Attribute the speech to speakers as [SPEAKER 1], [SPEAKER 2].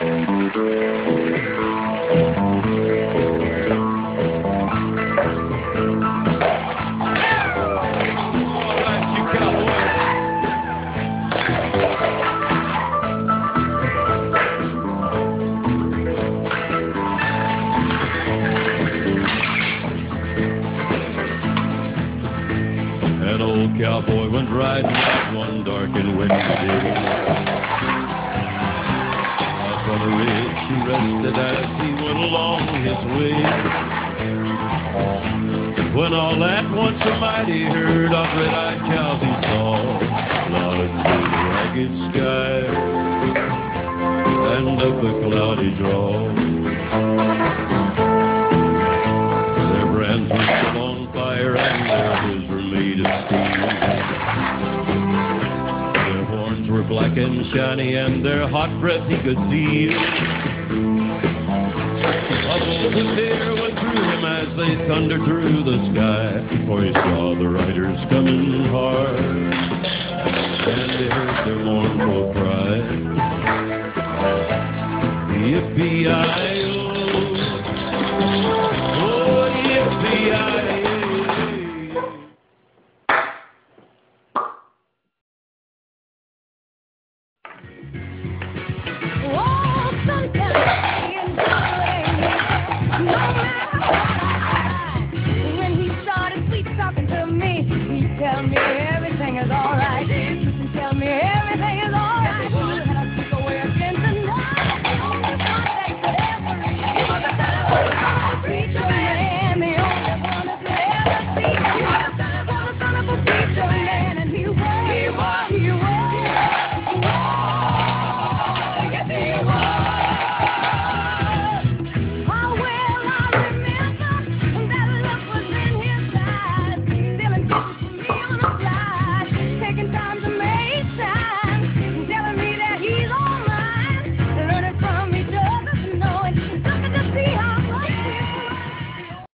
[SPEAKER 1] An old cowboy went riding out one dark and windy day. On a ridge he rested as he went along his way. When all at once a mighty herd of red-eyed cows he saw plodding through the ragged sky and up a cloudy draw. Black and shiny and their hot breath he could feel. Bubbles of fear went through him as they thundered through the sky, for he saw the riders coming hard, and he heard their mournful cry. Yippee-yi-yo,
[SPEAKER 2] everything is alright. He tell me everything is alright.